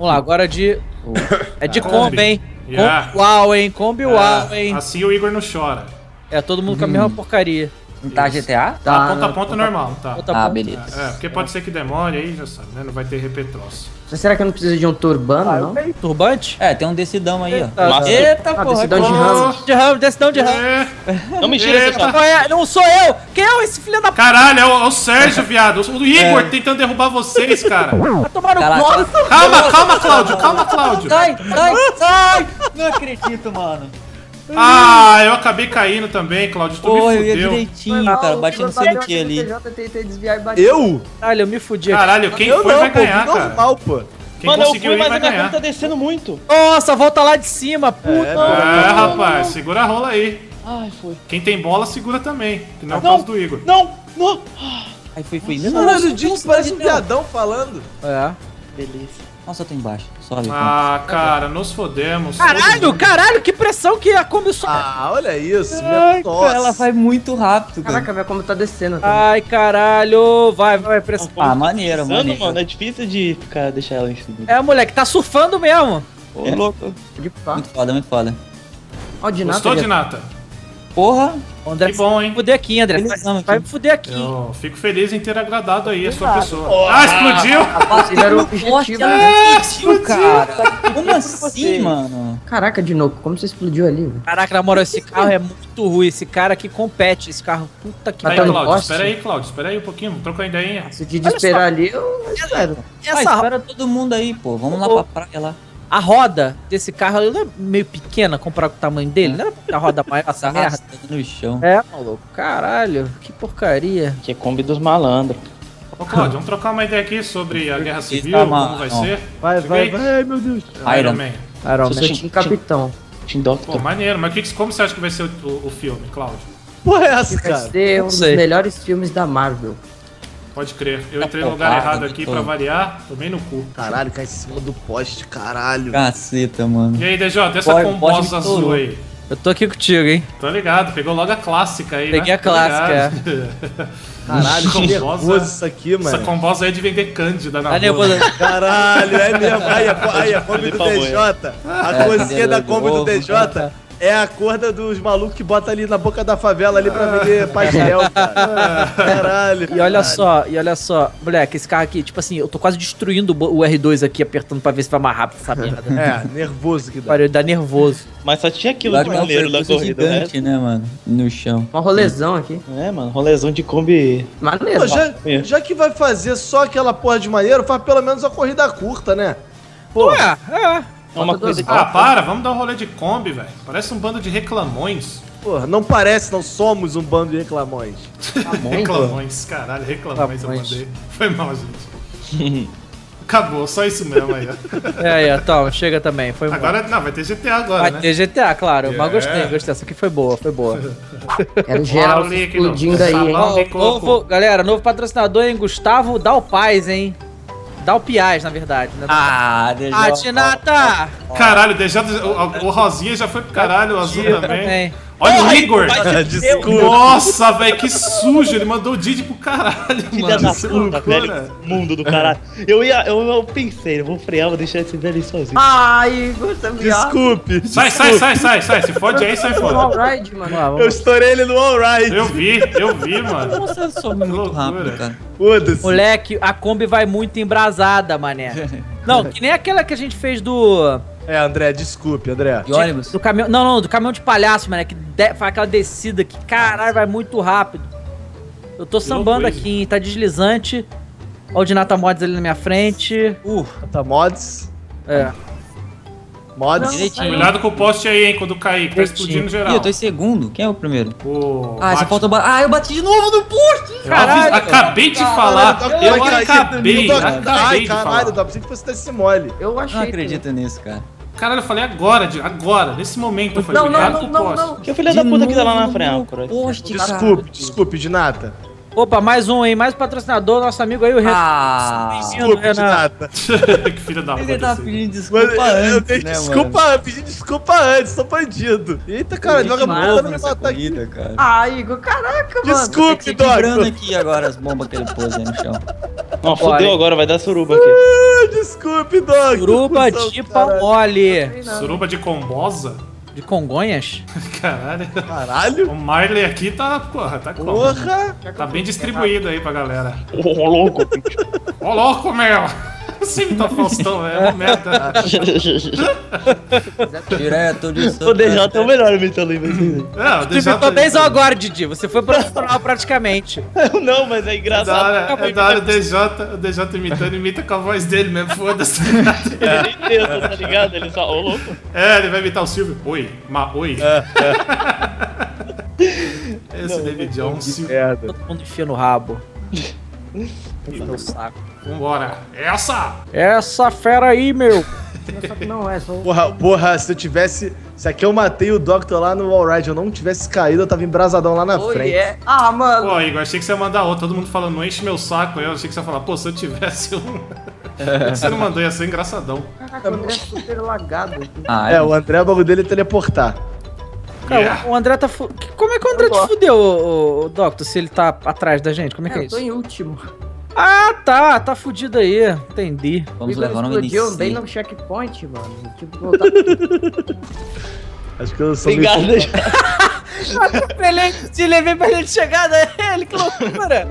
Vamos lá, agora de. É de Kombi. Hein? Yeah. Kombi uau, hein? Kombi uau, É, hein? assim o Igor não chora. É, todo mundo com a mesma porcaria. Não tá GTA? Tá, ponta a ponta normal, tá. Outra Ah, ponta. beleza. É, porque pode ser que demore aí, já sabe, né? Não vai ter repetroço. Mas será que eu não preciso de um turbano, não? Turbante? É, tem um decidão aí, ó. Eita, Eita, Ah, porra. decidão de ramo. De ramo, decidão de ramo. É. Não me tira Eita. esse cara. Não, é, não sou eu! Quem é esse filho da p. Caralho, é o, é o Sérgio, viado. O Igor tentando derrubar vocês, cara. Vai tomar no! Calma, calma, Cláudio, calma, Cláudio. Sai, sai, sai! Não acredito, mano. Ah, eu acabei caindo também, Cláudio. Tu Porra, me eu ia fudeu. direitinho, cara. Bati não sei o que ali. Eu? Caralho, eu me fudi aqui. Caralho, quem eu foi não, vai pô, ganhar, cara. normal, pô. Quem Mano, eu conseguiu fui, mas vai a minha ganhar. tá descendo muito. Nossa, volta lá de cima, puta. É, rapaz, segura a rola aí. Ai, foi. Quem tem bola, segura também. Que não é o Não. caso do Igor. Não, não. Aí foi, foi. Caralho, o Dix parece um viadão falando. É. Beleza. Nossa, eu tô embaixo. Sobe. Ah, cara, nos fodemos. Caralho, caralho, que pressão que a Kombi só. Ah, olha isso. Ai, Meu, nossa. ela vai muito rápido, cara. Caraca, minha como tá descendo. também. Ai, caralho. Vai, vai, pressão. Ah, maneiro, Pisando, maneiro. mano, é difícil de ficar, deixar ela em cima. É, moleque, tá surfando mesmo. Ô, louco. De pá. Muito foda, muito foda. Ó, de nada. Gostou de nata? Porra. André Que bom, hein? fuder aqui, André. Vai, vai me fuder aqui. Eu fico feliz em ter agradado aí a sua pessoa. Ah, explodiu! Esse era o objetivo. né? explodiu, cara. Como assim, mano? Caraca, de novo, como você explodiu ali, velho? Caraca, na moral, esse carro é muito ruim. Esse cara aqui compete. Esse carro, puta que Aí, Tá Cláudio, poste? espera aí, Cláudio, espera aí um pouquinho, troca uma ideinha. Se te Olha esperar só. ali, eu espero. Ah, espera todo mundo aí, pô. Vamos lá Ô, pra praia lá. A roda desse carro ela não é meio pequena comparado com o tamanho dele? Não é a roda maior essa Tá merda? arrastando no chão. É, maluco. Caralho, que porcaria. Que é Kombi dos malandros. Ô, Cláudio, vamos trocar uma ideia aqui sobre a guerra civil, tá mal, como vai não. ser. Vai, vai, vai, meu Deus. Iron Iron. Man. Iron Eu Man. time capitão. Team Pô, Doctor. maneiro, mas que, como você acha que vai ser o, o- o filme, Cláudio? Porra, é essa, Vai cara? ser um dos melhores filmes da Marvel. Pode crer. Eu Tá entrei no lugar porrada, errado aqui pra variar, tomei no cu. Caralho, cai em cima do poste, caralho. Caceta, mano. E aí, DJ, essa Pode- combosa me azul aí. Eu tô aqui contigo, hein? Tô ligado, pegou logo a clássica aí, Peguei né? a clássica, é. Ligado. Caralho, que Combosa- nervoso isso aqui, Essa mano. combosa aí é de vender cândida na Tá rua. nervoso. Caralho, é mesmo. Aí, a, aí, a Kombi do. DJ. A É, cozinha da Kombi do DJ cara. É a cor da dos malucos que bota ali na boca da favela ali pra vender pastel, cara. Caralho. E olha só, e olha só, moleque, esse carro aqui, tipo assim, eu tô quase destruindo o bo- o R2 aqui, apertando pra ver se vai mais rápido essa merda. É, nervoso que dá. Pariu, dá nervoso. Mas só tinha aquilo Lá de é maneiro da corrida, né? gigante, né, mano? No chão. Um rolezão aqui. É, mano, rolezão de Kombi. Maneiro. Pô, já, É. já que vai fazer só aquela porra de maneiro, faz pelo menos a corrida curta, né? Pô, Ué, é. É uma coisa. Ah, para, vamos dar um rolê de Kombi, velho. Parece um bando de reclamões. porra, não parece, não somos um bando de reclamões. reclamões, caralho, reclamões eu Reclamões. mandei. Foi mal, gente. Acabou, só isso mesmo aí. ó. É, é, toma, chega também, foi bom. Agora, não, vai ter GTA agora, Vai né? ter GTA, claro, mas Yeah. gostei, gostei, essa aqui foi boa, foi boa. Quero geral Ó, explodindo aí, hein? Ó, novo, galera, novo patrocinador, hein, Gustavo Dalpaz, hein. Dalpiaz, na verdade, né? Ah, deixa Ah, Tinata! Caralho, deixa, o, o Rosinha já foi pro caralho, o azul também. Olha o Igor! Desculpa. Nossa, velho, que sujo! Ele mandou o Didi pro caralho, Filha mano. da puta, velho. Mundo do caralho. Eu ia. Eu, eu pensei, eu vou frear, vou deixar esse velho sozinho. Ai, você me Desculpe. Sai, sai, sai, sai, sai. Se fode aí, sai fora. Alright, mano. Eu estourei ele no alright. Eu vi, eu vi, mano. Nossa, sobe muito loucura. rápido, cara. Foda-se. Moleque, a Kombi vai muito embrasada, mané. Não, que nem aquela que a gente fez do. É, André, desculpe, André. De ônibus? Do caminhão. Não, não, do caminhão de palhaço, mané. Que de- faz aquela descida que, caralho, vai muito rápido. Eu tô sambando aqui, hein? Tá deslizante. Ó, o Dinata Mods ali na minha frente. Uh, Tá mods. É. Mods. direitinho. Cuidado com o poste aí, hein, quando cair, que tá explodindo Ih, geral. eu tô em segundo. Quem é o primeiro? O Ah, só Batman. falta o ba... Ah, eu bati de novo no poste! Eu avis- acabei de falar, Caralho, eu acabei, Ai, acabei de caralho, falar. pra você que você tá se mole. Eu achei. Não acredito nisso, cara. Caralho, eu falei agora, agora, nesse momento eu falei, Não, não, cuidado não, com o não, não. Que filho da puta que tá lá na frente. Poste, cara. Desculpe, desculpe, de nada. Opa, mais um, hein? Mais um patrocinador, nosso amigo aí, o Renan. Ah, Desculpa, Renan. Nata. que filho da ele puta. tá esse. pedindo Mas desculpa eu, antes, eu tenho né, desculpa, eu pedi desculpa antes, sou bandido. Eita, cara, joga muito muito me matar aqui. corrida, cara. Ah, Igor, caraca, mano. Desculpe, Doc. aqui agora as bombas que ele pôs aí no chão. Não, hein? agora, vai dar suruba aqui. Ah, Desculpe, Doc. Suruba de pau caralho. mole. Suruba de combosa? De Congonhas? Caralho. Caralho. O Marley aqui tá, porra, tá como? Porra. Tá bem distribuído aí pra galera. Ô, louco. Ô, louco, meu! Sim, tá Faustão, é uma merda. Direto de O DJ é o melhor imitando aí, vocês. É, o Tu DJ ficou bem só agora, Didi. Você foi profissional praticamente. Não, mas é É da engraçado. hora, é da hora o DJ, o DJ imitando, imita com a voz dele mesmo, foda-se. Ele nem tenta, tá ligado? Ele só, ô louco. É, ele vai imitar o Silvio. Oi, ma, oi. Esse David Jones. Merda. Todo mundo enfia no rabo. No saco. Vambora. Essa! Essa fera aí, meu. Não é, só. Porra, porra, se eu tivesse. Se aqui eu matei o Doctor lá no Wallride, eu não tivesse caído, eu tava embrasadão lá na Oh, frente. yeah. Ah, mano. Pô, Igor, achei que você ia mandar outro. Todo mundo falando, não enche meu saco. Eu achei que você ia falar, pô, se eu tivesse um. você não mandou, ia ser engraçadão. Caraca, o André é super lagado. Ah, É, o André, o bagulho dele é teleportar. Cara, Yeah. o André tá. Fu... Como é que o André te fudeu, o, o Doctor, se ele tá atrás da gente? Como é que é É, eu tô isso? em último. Ah, tá. Tá fudido aí. Entendi. Vamos Igor levar no explodiu bem no checkpoint, mano. Tipo, voltar... Acho que eu sou Obrigado, meio... já. Te levei pra ele de chegada, ele, que loucura.